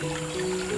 Música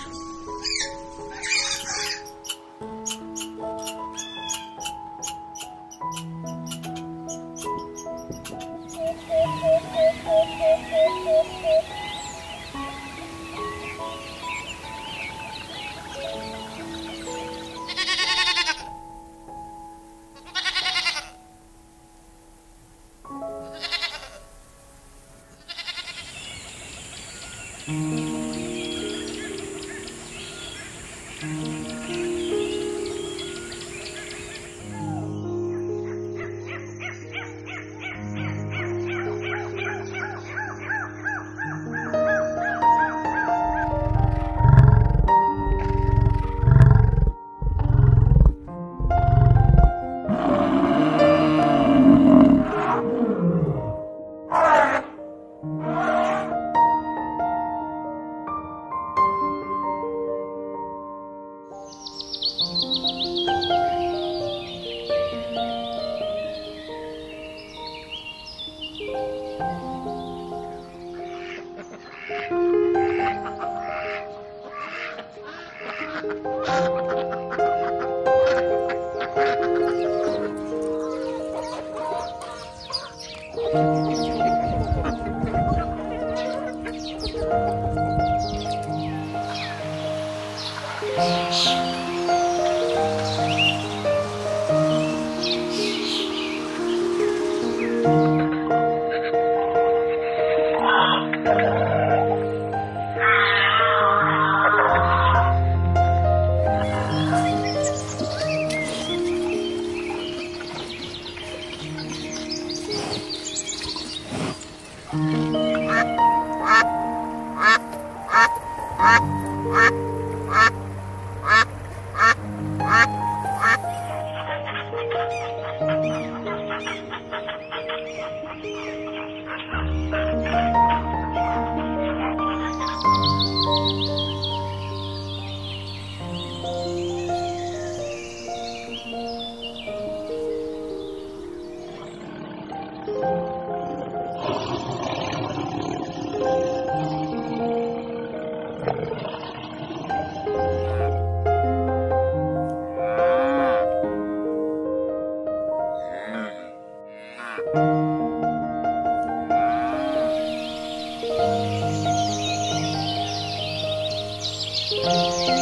Música